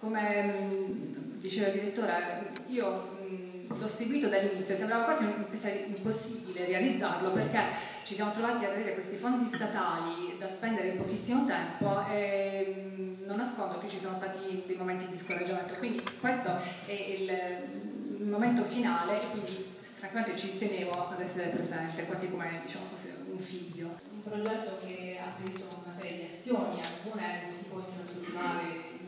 come mh, diceva il direttore, io l'ho seguito dall'inizio, sembrava quasi impossibile realizzarlo perché ci siamo trovati ad avere questi fondi statali da spendere in pochissimo tempo e non nascondo che ci sono stati dei momenti di scoraggiamento, quindi questo è il momento finale e quindi francamente ci tenevo ad essere presente, quasi come diciamo, fosse un figlio. Un progetto che ha previsto una serie di azioni, alcune di tipo infrastrutturale,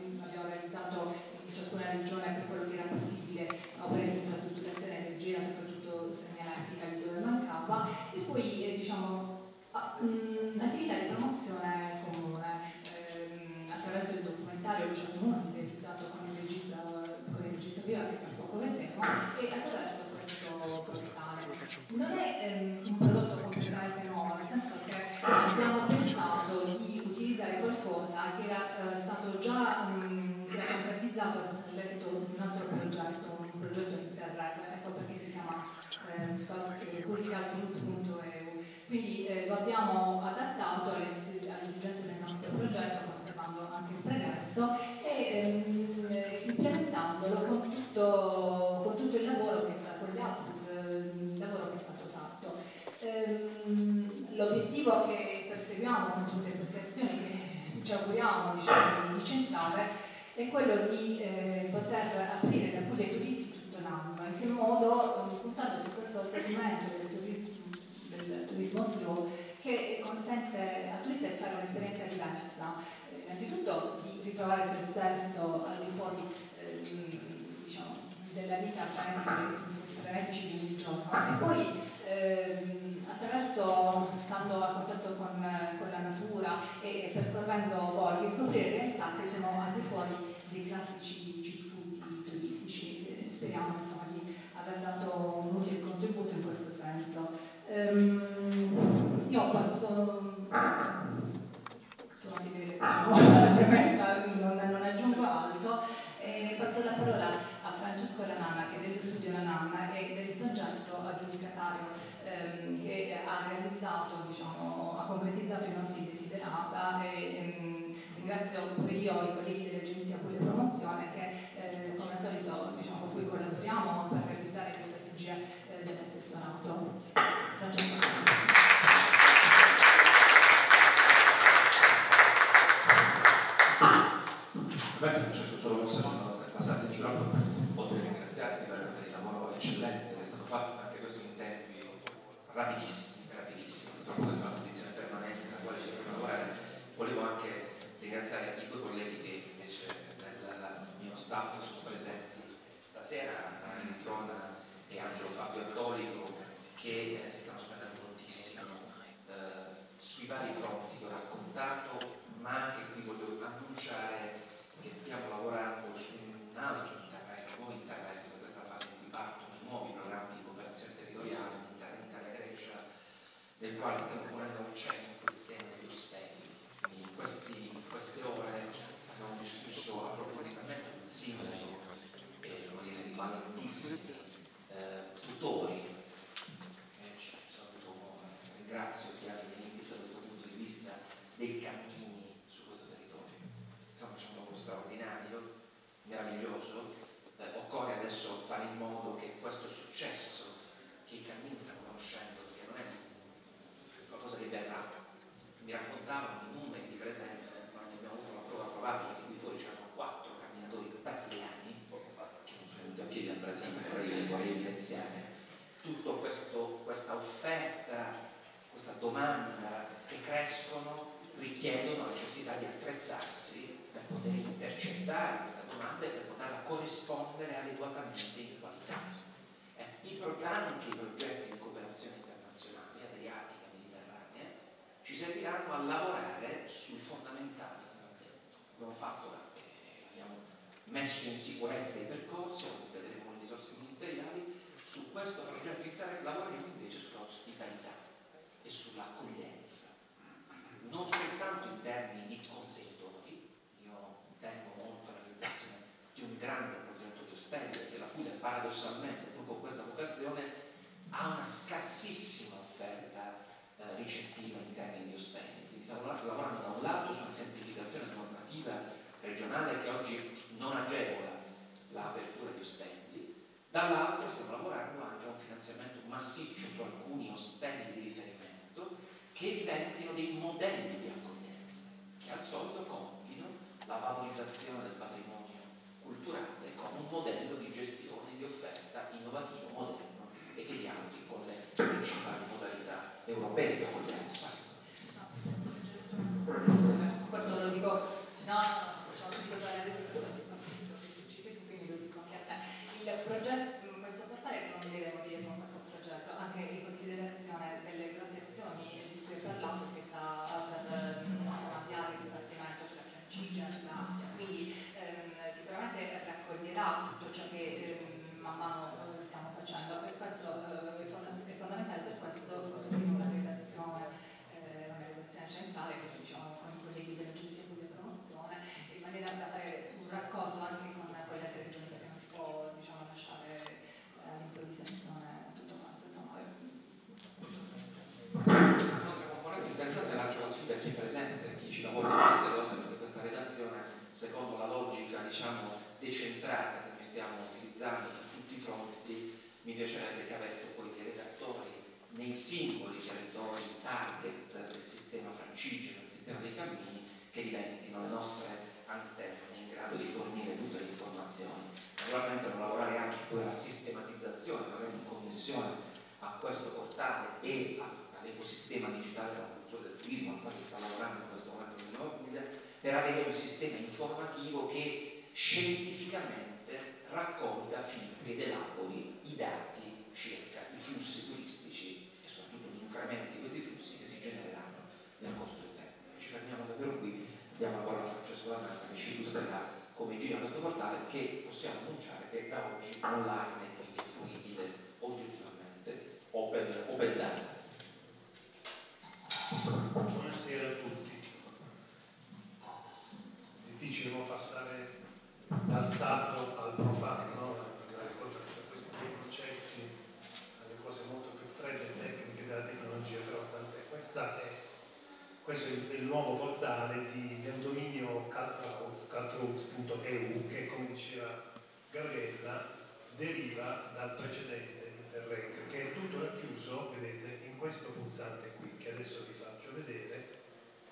realizzato in ciascuna regione per quello che era possibile opere di infrastrutturazione energia, soprattutto segnaletica di dove mancava, e poi eh, diciamo, attività di promozione comune. Ehm, attraverso il documentario Luciano 1 realizzato con il regista, con il regista Viva che tra poco vedremo e attraverso questo portale. Non è ehm, altro progetto, un progetto Interreg, ecco perché si chiama eh, culturaltruth.eu. Quindi eh, lo abbiamo adattato alle, alle, esigenze del nostro progetto, conservando anche il pregresso e ehm, implementandolo con tutto, con tutto, il lavoro che è stato, gli output, il lavoro che è stato fatto. Ehm, l'obiettivo che perseguiamo con tutte queste azioni che ci auguriamo diciamo, di centrare è quello di eh, poter aprire la Puglia ai turisti tutto l'anno, in che modo, puntando su questo segmento del turismo, del turismo slow, che consente al turista di fare un'esperienza diversa, eh, innanzitutto di ritrovare se stesso al di fuori eh, diciamo, della vita frenetici di ogni giorno e poi ehm, attraverso stando a contatto con, con, la natura e percorrendo scoprire realtà che sono al di fuori dei classici circuiti turistici e speriamo insomma, di aver dato un utile contributo in questo senso. Ehm, io posso insomma dire che questa non, non aggiungo altro e passo la parola a Francesco Rananna che è dello studio Rananna e del soggetto aggiudicatario ehm, che ha realizzato, diciamo, ha concretizzato i nostri desiderata e ehm, ringrazio pure io i colleghi dell'Agenzia Puglia Promozione che eh, come al solito diciamo, con cui collaboriamo per realizzare questa strategia eh, dell'assessorato. Francesco. Beh, Francesco, solo un secondo per passare il microfono, oltre che ringraziarti per, per il lavoro eccellente che è stato fatto, anche questo in tempi rapidissimi, rapidissimi. Purtroppo questa è una condizione permanente nella quale ci dobbiamo lavorare. Volevo anche ringraziare i due colleghi che invece nel mio staff sono presenti stasera, Anna Trona e Angelo Fabio Attolico, che eh, si stanno spendendo moltissimo eh, sui vari fronti che ho raccontato, ma anche qui voglio annunciare che stiamo lavorando su un altro intervento, un nuovo intervento da questa fase in cui partono i nuovi programmi di cooperazione territoriale in Italia-Grecia, nel quale stiamo ponendo al centro il tema degli ostelli. Quindi in, questi, in queste ore abbiamo discusso approfonditamente con sindaco e dire, di valentissimi eh, tutori. Eh, saluto, ringrazio chi ha benedetto da questo punto di vista dei cammini su questo territorio. Stiamo facendo un lavoro straordinario, meraviglioso. Eh, occorre adesso fare in modo che questo successo che i cammini stanno conoscendo, che non è qualcosa che verrà. Mi raccontavano i numeri di presenze, quando abbiamo avuto una prova probabile che qui fuori c'erano quattro camminatori brasiliani, che non sono venuti a piedi al Brasile, vorrei, vorrei evidenziare, tutta questa offerta, questa domanda che crescono richiedono la necessità di attrezzarsi per poter intercettare questa domanda e per poterla corrispondere adeguatamente in qualità. Eh, I programmi, anche i progetti di cooperazione internazionale, adriatica, mediterranea, ci serviranno a lavorare sui fondamentali, abbiamo fatto, eh, abbiamo messo in sicurezza i percorsi, lo vedremo con le risorse ministeriali, su questo progetto lavoriamo invece sull'ospitalità e sull'accoglienza non soltanto in termini di contenitori, io tengo molto alla realizzazione di un grande progetto di ostelli, perché la Puglia paradossalmente, proprio con questa vocazione, ha una scarsissima offerta eh, ricettiva in termini di ostelli. Quindi stiamo lavorando da un lato su una semplificazione normativa regionale che oggi non agevola l'apertura di ostelli, dall'altro stiamo lavorando anche a un finanziamento massiccio su alcuni ostelli di riferimento che diventino dei modelli di accoglienza, che al solito compino la valorizzazione del patrimonio culturale come un modello di gestione di offerta innovativo, moderno e che dialoghi con le principali modalità europee di accoglienza. Questo lo dico, no, no, no, facciamo subito dare ci sei tu, quindi lo dico anche a te. Il progetto, questo portale non deve morire con questo progetto, anche in considerazione delle grosse azioni di cui hai parlato che sta per insomma, avviare il Dipartimento sulla Francigena, sulla quindi ehm, sicuramente raccoglierà tutto ciò che ehm, man mano eh, stiamo facendo e questo eh, è, fondamentale per questo costruire una relazione, eh, una relazione centrale che diciamo, con i colleghi dell'Agenzia Pubblica Promozione in maniera da fare un raccordo anche con, con le altre regioni perché non si può diciamo, lasciare eh, all'improvvisazione tutto quanto. Insomma, Un'altra componente interessante lancio la sfida a chi è presente, a chi ci lavora su queste cose, perché questa redazione, secondo la logica diciamo, decentrata che noi stiamo utilizzando su tutti i fronti, mi piacerebbe che avesse poi dei redattori nei singoli territori target del sistema francigeno, del sistema dei cammini, che diventino le nostre antenne in grado di fornire tutte le informazioni. Naturalmente non lavorare anche poi alla sistematizzazione, magari in connessione a questo portale e all'ecosistema digitale della cultura del turismo, al quale sta lavorando in questo momento per avere un sistema informativo che scientificamente raccolga, filtri ed elabori i dati circa i flussi turistici e soprattutto gli incrementi di questi flussi che si genereranno nel corso del tempo. Ci fermiamo davvero qui, diamo la parola a Francesco D'Amata che ci illustrerà come gira questo portale che possiamo annunciare che da oggi online e quindi fruibile oggettivamente open, open data. Buonasera a tutti. Difficile non passare dal sacro al profano, no? questi due concetti, alle cose molto più fredde e tecniche della tecnologia, però tant'è. Questa è, questo è il, nuovo portale di, del dominio caltroot.eu che, come diceva Gabriella, deriva dal precedente Interreg, che è tutto racchiuso, vedete, in questo pulsante qui, che adesso vi faccio vedere,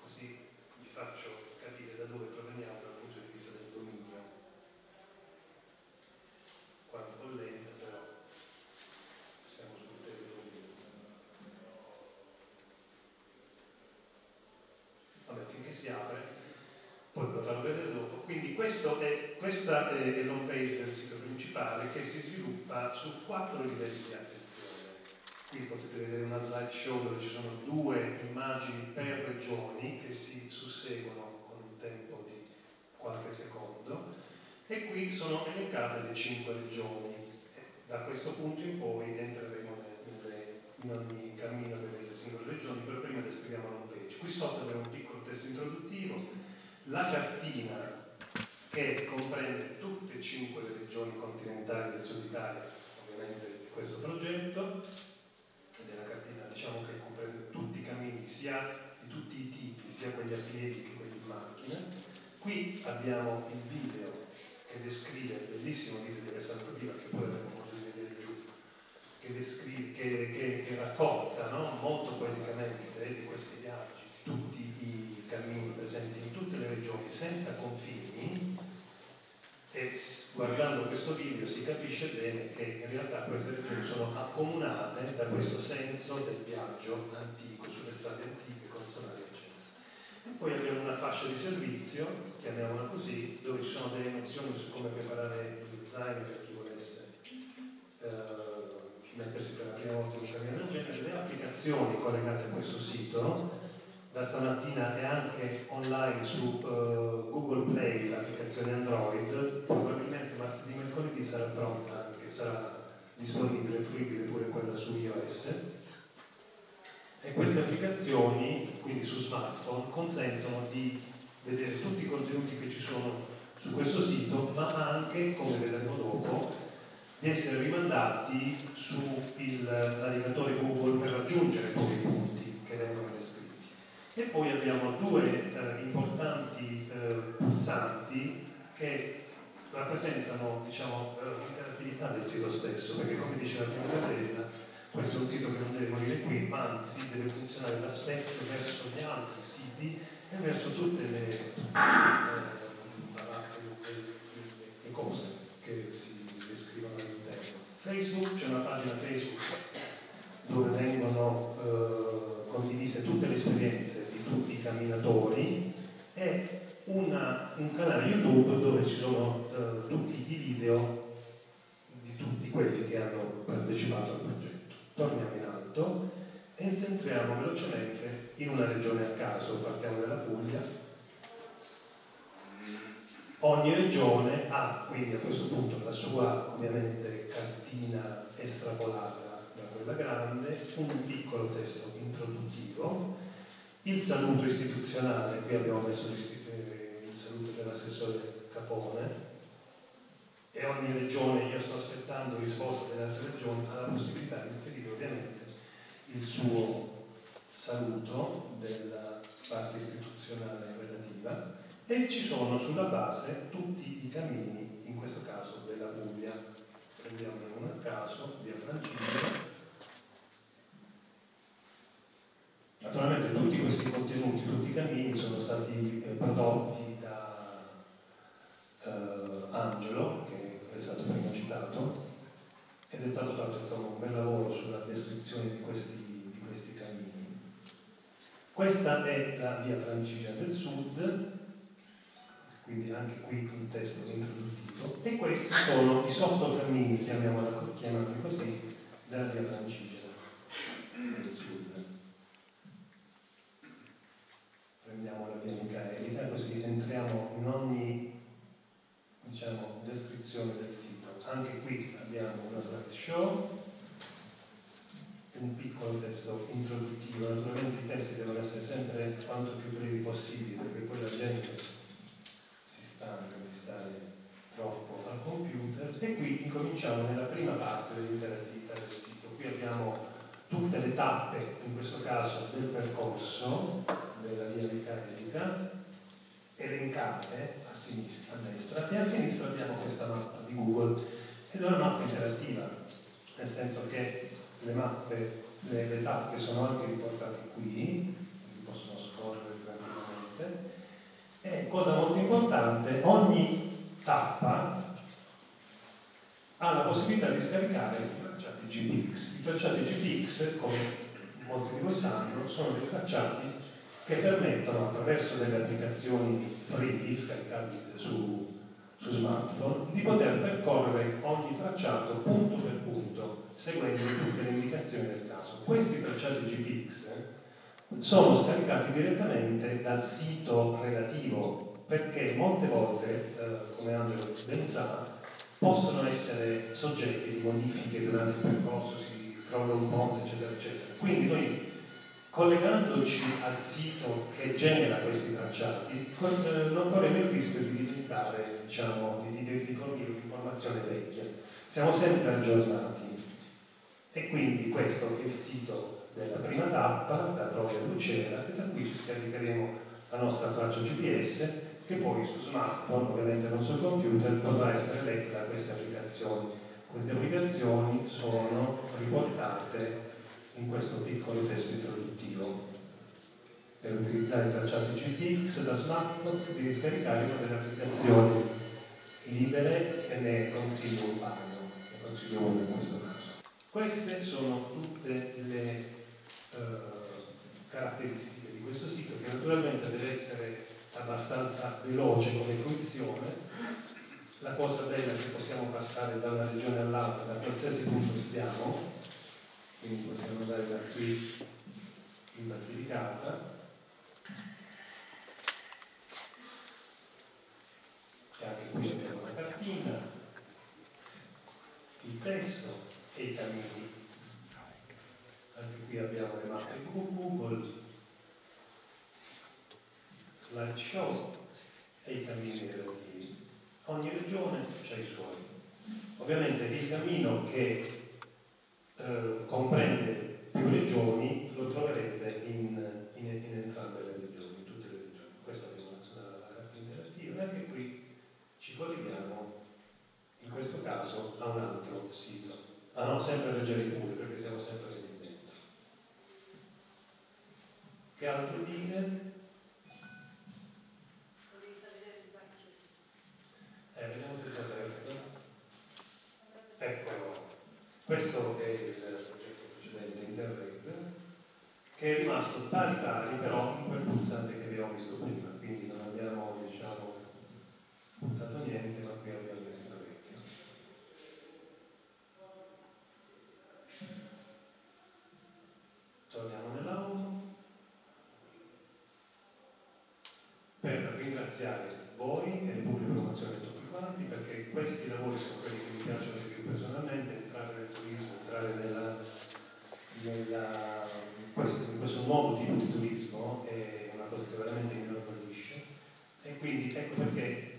così vi faccio capire da dove proveniamo dal punto di vista del dominio. Qua un po' lento, però siamo sul territorio. Vabbè, finché si apre, poi ve lo farò vedere dopo. Quindi è, questa è l'home page del sito principale che si sviluppa su quattro livelli di attenzione. Qui potete vedere una slideshow dove ci sono due immagini per regioni che si susseguono con un tempo di qualche secondo e qui sono elencate le cinque regioni. Da questo punto in poi entreremo nelle, in ogni cammino delle singole regioni, però prima descriviamo l'home page. Qui sotto abbiamo un piccolo testo introduttivo, la cartina che comprende tutte e cinque le regioni continentali del Sud Italia, ovviamente di questo progetto, della cartina diciamo che comprende tutti i cammini sia di tutti i tipi, sia quelli a piedi che quelli in macchina. Qui abbiamo il video che descrive, il bellissimo video di Alessandro Viva, che poi avremo modo di vedere giù, che, descrive, che, che, che racconta no? molto poeticamente di questi viaggi, tutti i cammini presenti in tutte le regioni senza confini e guardando questo video si capisce bene che in realtà queste regioni sono accomunate da questo senso del viaggio antico, sulle strade antiche, consonali, eccetera. E poi abbiamo una fascia di servizio, chiamiamola così, dove ci sono delle nozioni su come preparare il zaino per chi volesse eh, mettersi per la prima volta in un cammino del genere, delle applicazioni collegate a questo sito da stamattina è anche online su uh, Google Play l'applicazione Android, probabilmente martedì mercoledì sarà pronta anche, sarà disponibile fruibile pure quella su iOS. E queste applicazioni, quindi su smartphone, consentono di vedere tutti i contenuti che ci sono su questo sito, ma anche, come vedremo dopo, di essere rimandati sul navigatore Google per raggiungere poi i punti che vengono. E poi abbiamo due eh, importanti eh, pulsanti che rappresentano diciamo, l'interattività del sito stesso, perché come diceva prima Gabriella, questo è un sito che non deve morire qui, ma anzi deve funzionare l'aspetto verso gli altri siti e verso tutte le, eh, le cose che si descrivono all'interno. Facebook, c'è una pagina Facebook dove vengono eh, condivise tutte le esperienze di tutti i camminatori e una, un canale YouTube dove ci sono eh, tutti i video di tutti quelli che hanno partecipato al progetto. Torniamo in alto e entriamo velocemente in una regione a caso, partiamo dalla Puglia. Ogni regione ha quindi a questo punto la sua ovviamente cartina estrapolata quella grande, un piccolo testo introduttivo, il saluto istituzionale, qui abbiamo messo eh, il saluto dell'assessore Capone, e ogni regione, io sto aspettando risposte delle altre regioni, ha la possibilità di inserire ovviamente il suo saluto della parte istituzionale relativa e ci sono sulla base tutti i cammini, in questo caso della Puglia. Prendiamo uno a caso, via Francigena. Naturalmente tutti questi contenuti, tutti i cammini sono stati eh, prodotti da eh, Angelo, che è stato prima citato, ed è stato fatto insomma, un bel lavoro sulla descrizione di questi, di questi cammini. Questa è la via Francigena del Sud, quindi anche qui un testo introduttivo, e questi sono i sottocammini, chiamati così, della via Francigena del Sud. Prendiamo la via Micaelica, così entriamo in ogni diciamo, descrizione del sito. Anche qui abbiamo slideshow, un piccolo testo introduttivo, naturalmente i testi devono essere sempre quanto più brevi possibili perché poi la gente stanca di stare troppo al computer e qui incominciamo nella prima parte dell'interattività del sito. Qui abbiamo tutte le tappe, in questo caso del percorso della via ricarica, elencate a sinistra, a destra e a sinistra abbiamo questa mappa di Google ed è una mappa interattiva, nel senso che le mappe, le, le tappe sono anche riportate qui, si possono scorrere tranquillamente e cosa molto importante, ogni tappa ha la possibilità di scaricare i tracciati GPX. I tracciati GPX, come molti di voi sanno, sono dei tracciati che permettono attraverso delle applicazioni free scaricabili su, su smartphone di poter percorrere ogni tracciato punto per punto seguendo tutte le indicazioni del caso. Questi tracciati GPX sono scaricati direttamente dal sito relativo perché molte volte, eh, come Angelo ben sa, possono essere soggetti di modifiche durante il percorso, si crolla un ponte, eccetera, eccetera. Quindi noi, collegandoci al sito che genera questi tracciati, eh, non corriamo il rischio di diventare, diciamo, di, di, di fornire un'informazione vecchia. Siamo sempre aggiornati. E quindi questo è il sito della prima tappa, la Troia Lucera, e da qui ci scaricheremo la nostra traccia GPS che poi su smartphone, ovviamente non sul computer, potrà essere letta da queste applicazioni. Queste applicazioni sono riportate in questo piccolo testo introduttivo. Per utilizzare i tracciati GPX da smartphone devi scaricare delle applicazioni libere e ne consiglio un paio, ne consiglio uno in questo caso. Queste sono tutte le eh, caratteristiche di questo sito che naturalmente deve essere abbastanza veloce come fruizione. La cosa bella è che possiamo passare da una regione all'altra, da qualsiasi punto stiamo, quindi possiamo andare da qui in Basilicata. E anche qui abbiamo la cartina, il testo e i cammini anche qui abbiamo le mappe Google, slideshow e i cammini relativi. Ogni regione ha i suoi. Ovviamente il cammino che eh, comprende più regioni, lo troverete in, in, in entrambe le regioni, in tutte le regioni. Questa è la, la carta interattiva Anche qui ci colleghiamo in questo caso a un altro sito. Ma non sempre leggere pure perché siamo sempre lì dentro. Che altro dire? Che è rimasto pari pari però in quel pulsante che abbiamo visto prima, quindi non abbiamo diciamo buttato niente, ma qui abbiamo messo parecchio. Torniamo nell'auto per ringraziare voi e il pubblico promozione tutti quanti perché questi lavori sono quelli che mi piacciono di più personalmente, entrare nel turismo, entrare nella, nella, in, questo, in questo nuovo tipo di turismo è una cosa che veramente mi inorgoglisce e quindi ecco perché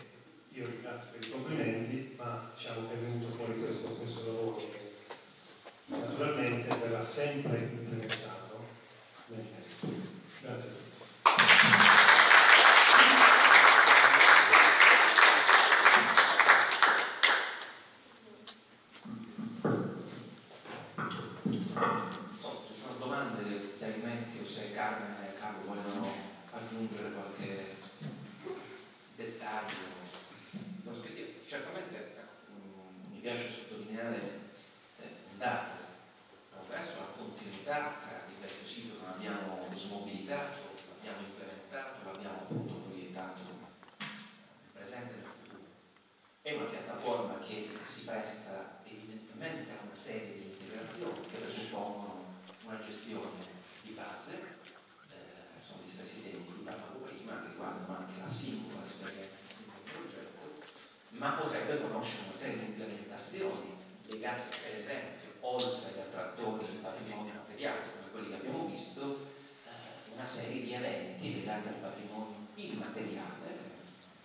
io ringrazio per i complimenti, ma diciamo che è venuto fuori questo, questo lavoro che naturalmente verrà sempre implementato nel tempo. Grazie a tutti. So, ci sono domande, chiarimenti o se Carmen e Carlo vogliono aggiungere qualche dettaglio. Prospettiva. Certamente ecco, mm, mi piace sottolineare eh, un dato, abbiamo perso la continuità tra il vecchio sito che abbiamo smobilitato, l'abbiamo implementato, l'abbiamo appunto proiettato nel presente e nel futuro. È una piattaforma che si presta evidentemente a una serie di integrazioni che presuppongono una gestione di base, eh, sono gli stessi temi di cui parlavo prima, che riguardano anche la singola esperienza, il singolo progetto, ma potrebbe conoscere una serie di implementazioni legate per esempio, oltre agli attrattori del patrimonio materiale, come quelli che abbiamo visto, eh, una serie di eventi legati al patrimonio immateriale,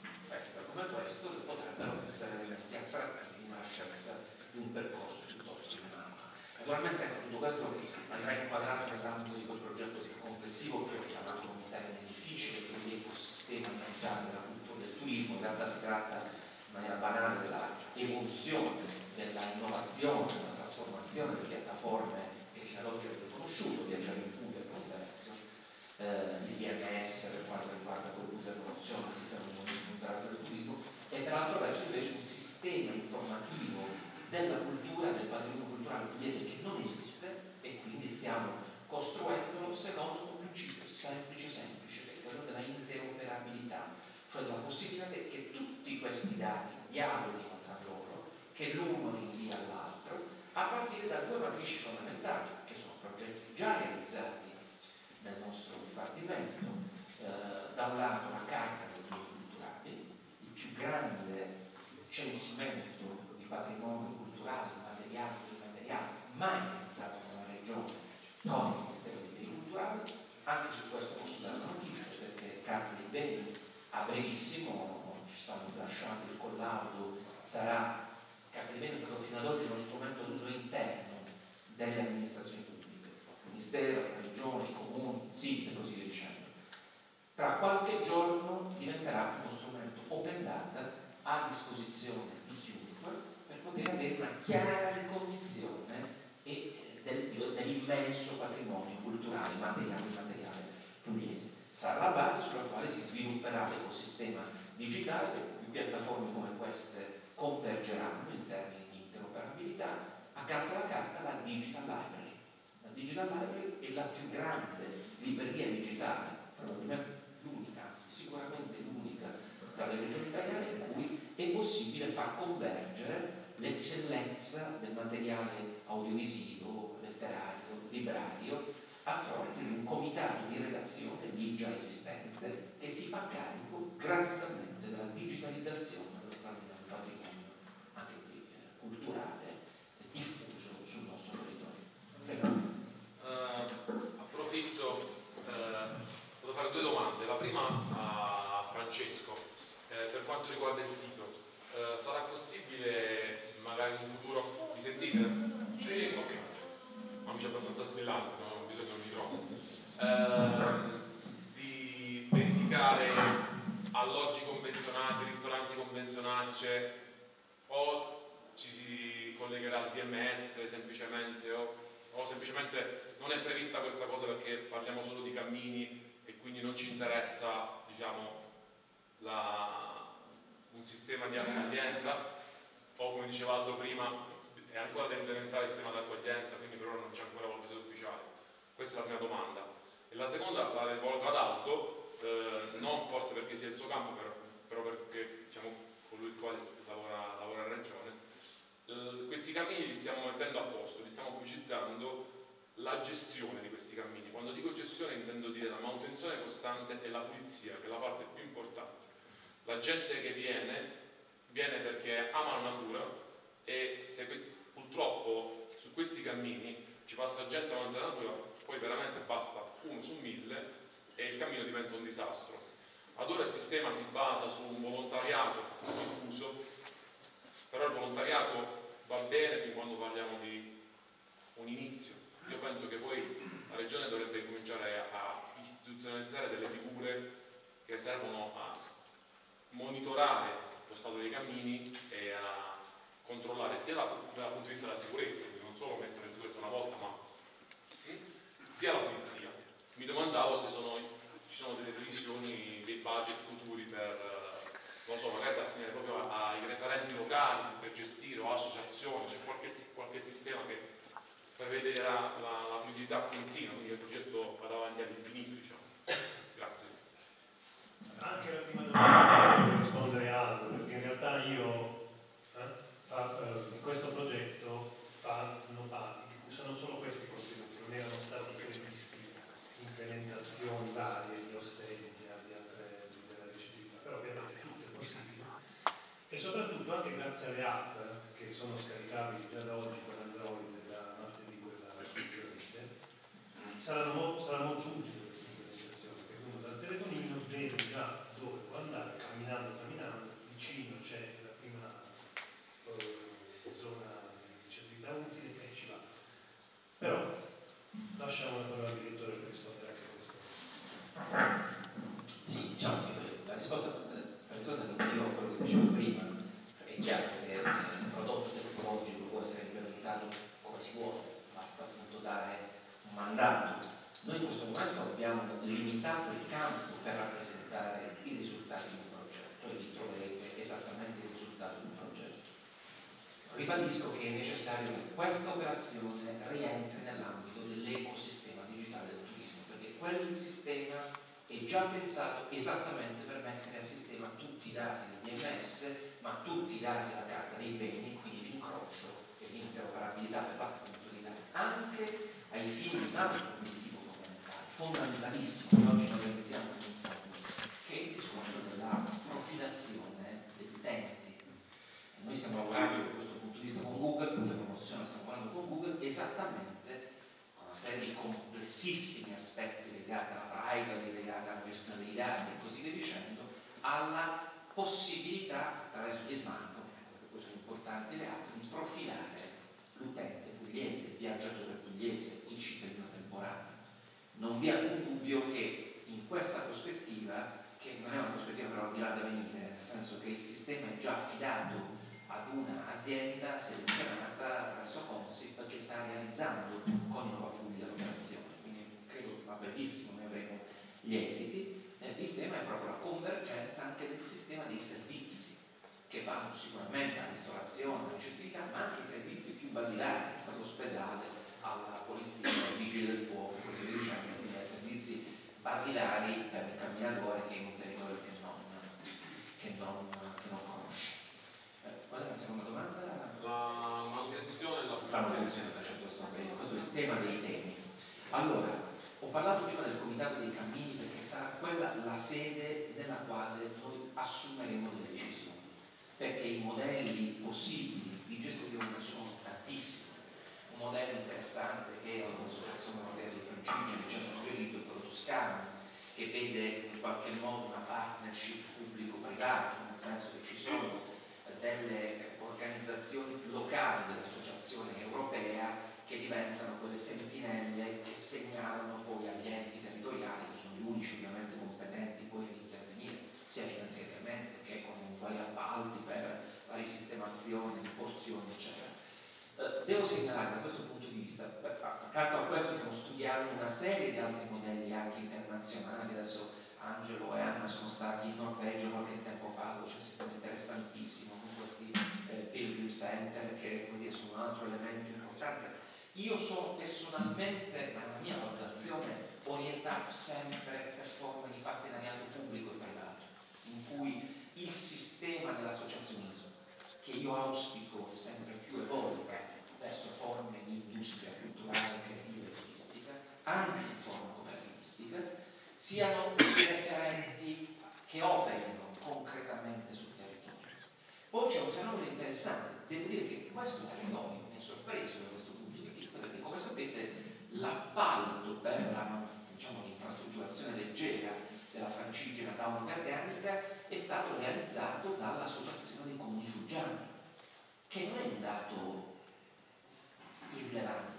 un festival come questo, che potrebbero essere elementi attrattivi in una scelta di un percorso piuttosto generale. Naturalmente ecco, tutto questo andrà inquadrato nell'ambito di quel progetto complessivo che ho chiamato un termine difficile, quindi ecosistema ambientale della cultura del turismo, in realtà si tratta in maniera banale della evoluzione, della trasformazione delle piattaforme che fino ad oggi avete conosciuto, viaggiare in e Converzio, eh, DNS per quanto riguarda di promozione, il sistema di monitoraggio del turismo, e per altro verso invece un sistema informativo della cultura, del patrimonio culturale pugliese che non esiste e quindi stiamo costruendolo secondo un principio semplice, semplice, che è quello della interoperabilità, cioè della possibilità che tutti questi dati dialoghino tra loro, che l'uno rinvia all'altro, a partire da due matrici fondamentali, che sono progetti già realizzati nel nostro dipartimento, eh, da un lato la carta dei beni culturali, il più grande censimento di patrimonio culturale, materiale e immateriale mai realizzato da una regione con il Ministero dei Beni Culturali. Anche su questo posso dare una notizia perché Carta dei Beni a brevissimo ci stanno lasciando il collaudo, sarà Beni è stato fino ad oggi uno strumento d'uso interno delle amministrazioni pubbliche, Ministero, la Regione, i comuni, SIT e così via dicendo. Tra qualche giorno diventerà uno strumento open data a disposizione di chiunque per poter avere una chiara ricognizione e, del, dell'immenso patrimonio culturale, materiale e immateriale pugliese. Sarà la base sulla quale si svilupperà l'ecosistema digitale, per cui piattaforme come queste convergeranno in termini di interoperabilità. Accanto alla carta la Digital Library. La Digital Library è la più grande libreria digitale, probabilmente l'unica, anzi sicuramente l'unica tra le regioni italiane in cui è possibile far convergere l'eccellenza del materiale audiovisivo, letterario, librario a fronte di un comitato di redazione lì già esistente che si fa carico gratuitamente della digitalizzazione dello straordinario patrimonio anche qui eh, culturale diffuso sul nostro territorio. Uh, approfitto, uh, volevo fare due domande. La prima a Francesco, eh, per quanto riguarda il sito. Uh, sarà possibile magari in futuro, mi sentite? Ma mi c'è abbastanza squillante, no? non ho bisogno del microfono. di verificare alloggi convenzionati, ristoranti convenzionati, cioè, o ci si collegherà al DMS semplicemente o, o semplicemente non è prevista questa cosa perché parliamo solo di cammini e quindi non ci interessa diciamo, la, un sistema di accoglienza o come diceva Aldo prima è ancora da implementare il sistema di accoglienza quindi per ora non c'è ancora qualcosa di ufficiale questa è la prima domanda e la seconda la rivolgo ad Aldo eh, non forse perché sia il suo campo però, però perché diciamo, colui il quale lavora, lavora in regione eh, questi cammini li stiamo mettendo a posto li stiamo pubblicizzando la gestione di questi cammini. Quando dico gestione intendo dire la manutenzione costante e la pulizia, che è la parte più importante. La gente che viene, viene perché ama la natura e se questi, purtroppo su questi cammini ci passa gente avanti la natura, poi veramente basta uno su mille e il cammino diventa un disastro. Ad ora il sistema si basa su un volontariato diffuso, però il volontariato va bene fin quando parliamo di un inizio, io penso che poi la Regione dovrebbe cominciare a istituzionalizzare delle figure che servono a monitorare lo stato dei cammini e a controllare sia dal punto di vista della sicurezza, quindi non solo mettere in sicurezza una volta, ma sia la polizia. Mi domandavo se sono, ci sono delle previsioni, dei budget futuri per, non so, magari da assegnare proprio ai referenti locali per gestire o associazioni, c'è qualche, qualche sistema che prevederà la, la fluidità continua, quindi il progetto va avanti all'infinito, diciamo. Grazie. Anche la prima domanda per rispondere a Aldo, perché in realtà io eh, fa, eh, in questo progetto fanno parte, sono solo questi contenuti, non erano stati previsti implementazioni varie di osteria, di altre di della ricettiva, però ovviamente tutto è possibile. E soprattutto anche grazie alle app che sono scaricabili già da oggi con Android saranno, saranno molto utili. queste implementazioni, perché uno dal telefonino vede già dove può andare, camminando, camminando, vicino c'è la prima eh, zona di centralità utile e ci va. Però lasciamo la parola al direttore per rispondere anche a questo. Sì, diciamo sì, la risposta, la risposta che io quello che dicevo prima, cioè è chiaro che il prodotto tecnologico può essere implementato come si vuole, basta appunto dare mandato. Noi in questo momento abbiamo limitato il campo per rappresentare i risultati di un progetto e lì troverete esattamente i risultati di un progetto. Ribadisco che è necessario che questa operazione rientri nell'ambito dell'ecosistema digitale del turismo, perché quel sistema è già pensato esattamente per mettere a sistema tutti i dati dell'IMS, ma tutti i dati della carta dei beni, quindi l'incrocio e l'interoperabilità per l'appunto dei dati, anche ai fini di un altro obiettivo fondamentale, fondamentalissimo, oggi noi realizziamo in fondo, che è il discorso della profilazione degli utenti. E noi stiamo lavorando da questo punto di vista con Google, per la promozione stiamo lavorando con Google esattamente con una serie di complessissimi aspetti legati alla privacy, legati alla gestione dei dati e così via dicendo, alla possibilità attraverso gli smartphone, ecco perché sono importanti le app, di profilare l'utente pugliese, il viaggiatore pugliese. Non vi è alcun dubbio che in questa prospettiva, che non è una prospettiva però di là da venire, nel senso che il sistema è già affidato ad un'azienda selezionata attraverso Consip che sta realizzando con Innova Puglia l'operazione, quindi credo va benissimo, ne avremo gli esiti. Eh, il tema è proprio la convergenza anche del sistema dei servizi che vanno sicuramente alla ristorazione, alla ricettività, ma anche i servizi più basilari, dall'ospedale alla polizia, ai vigili del fuoco, così via dicendo, quindi ai servizi basilari per il camminatore che è in un territorio che non, che non, che non conosce. Eh, qual è la seconda domanda? La manutenzione e la La manutenzione, certo, questo, questo è il tema dei temi. Allora, ho parlato prima del comitato dei cammini perché sarà quella la sede nella quale noi assumeremo delle decisioni perché i modelli possibili di gestione sono tantissimi. Un modello interessante che l'Associazione Europea dei Francigeni ci ha suggerito quello toscano, che vede in qualche modo una partnership pubblico-privato, nel senso che ci sono delle organizzazioni locali dell'Associazione Europea che diventano quelle sentinelle che segnalano poi agli enti territoriali, che sono gli unici ovviamente competenti poi ad intervenire, sia finanziariamente che con vari appalti per la risistemazione di porzioni, eccetera. Eh, devo segnalare da questo punto di vista, accanto a questo stiamo studiando una serie di altri modelli anche internazionali, adesso Angelo e Anna sono stati in Norvegia qualche tempo fa, dove c'è un sistema interessantissimo con questi eh, Pilgrim Center che dire, sono un altro elemento importante. Io sono personalmente, ma mia valutazione, orientato sempre per forme di partenariato pubblico e privato, in cui il sistema dell'associazionismo, che io auspico sempre più evolve verso forme di industria culturale, creativa e turistica, anche in forma cooperativistica, siano i referenti che operino concretamente sul territorio. Poi c'è un fenomeno interessante, devo dire che questo territorio mi ha sorpreso da questo punto di vista, perché come sapete l'appalto per la diciamo, l'infrastrutturazione leggera della francigena Dauna Garganica è stato realizzato dall'Associazione dei Comuni Fuggiani, che non è un dato irrilevante.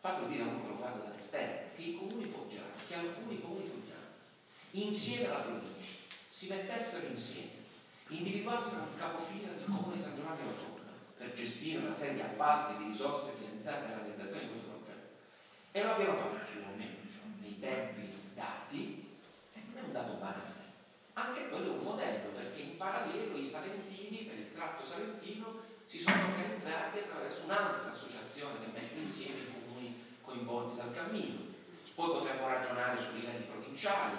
Fatelo dire a uno che lo guarda dall'esterno, che i comuni foggiani, che alcuni comuni foggiani, insieme alla provincia, si mettessero insieme, individuassero un capofila del comune di San Giovanni Rotorno per gestire una serie di appalti di risorse finanziate alla realizzazione di questo progetto. E lo abbiamo fatto più o meno nei tempi dati, non è un dato banale. Anche quello è un modello, perché in parallelo i salentini, per il tratto salentino, si sono organizzati attraverso un'altra associazione che mette insieme i comuni coinvolti dal cammino. Poi potremmo ragionare su livelli provinciali,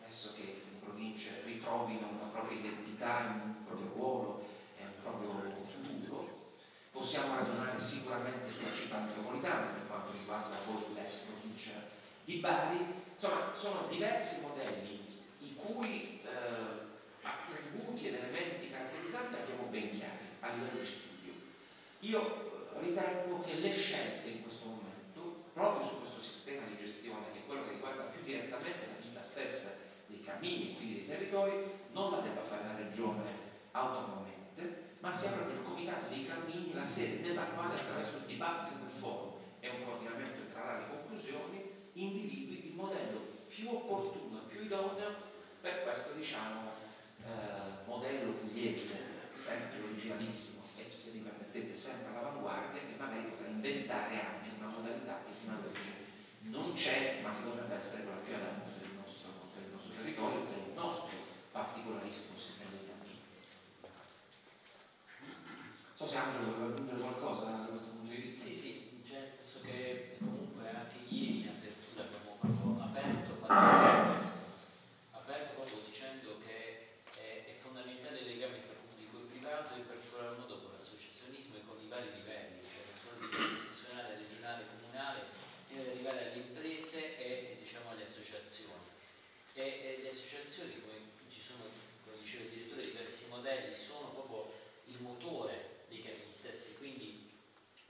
adesso che province ritrovino una propria identità, un proprio ruolo e un proprio futuro. Possiamo ragionare sicuramente sulla città metropolitana per quanto riguarda l'ex provincia di Bari, insomma sono diversi modelli i cui eh, attributi ed elementi caratterizzanti abbiamo ben chiari a livello di studio. Io ritengo che le scelte in questo momento, proprio su questo sistema di gestione, che è quello che riguarda più direttamente la vita stessa cammini e quindi dei territori, non la debba fare la regione autonomamente, ma sia proprio il comitato dei cammini la sede nella quale attraverso il dibattito del foro e un coordinamento tra le conclusioni individui il modello più opportuno più idoneo per questo diciamo, eh, modello pugliese, sempre originalissimo e se mi permettete sempre all'avanguardia, che magari potrà inventare anche una modalità che fino ad oggi non c'è, ma che dovrebbe essere quella più adatta per il nostro, per il nostro territorio, per il nostro particolarissimo sistema di cammini. Non so se Angelo vuole aggiungere qualcosa da questo punto di vista. Sì, sì, cioè nel senso che comunque anche ieri aperto questo, aperto proprio dicendo che è, è, fondamentale il legame tra pubblico e privato e per provare modo con l'associazionismo e con i vari livelli, cioè non solo livello istituzionale, regionale, comunale, fino ad arrivare alle imprese e, e diciamo alle associazioni. E, e, le associazioni, come ci sono, come diceva il direttore, diversi modelli, sono proprio il motore dei cammini stessi, quindi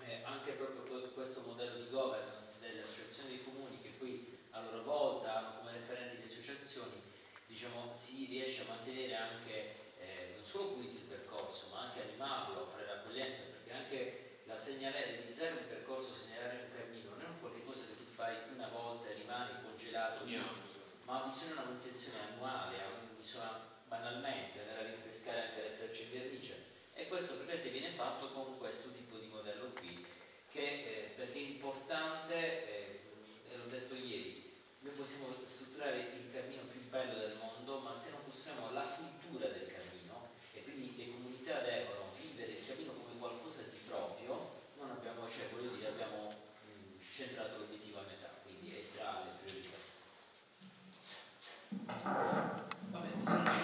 eh, anche proprio questo modello di governance delle associazioni dei comuni che poi a loro volta hanno come referenti le associazioni, diciamo, si riesce a mantenere anche eh, non solo pulito il percorso, ma anche animarlo, fare l'accoglienza, perché anche la segnalare, realizzare un percorso, segnalare un cammino, non è qualcosa che tu fai una volta e rimani congelato, ma bisogna una manutenzione annuale, bisogna banalmente andare a rinfrescare anche le frecce in vernice. E questo praticamente viene fatto con questo tipo di modello qui che eh, perché è importante eh, l'ho detto ieri noi possiamo strutturare il cammino più bello del mondo ma se non costruiamo la cultura del cammino e quindi le comunità devono vivere il cammino come qualcosa di proprio non abbiamo, cioè voglio dire abbiamo mh, centrato l'obiettivo a metà quindi è tra le priorità Va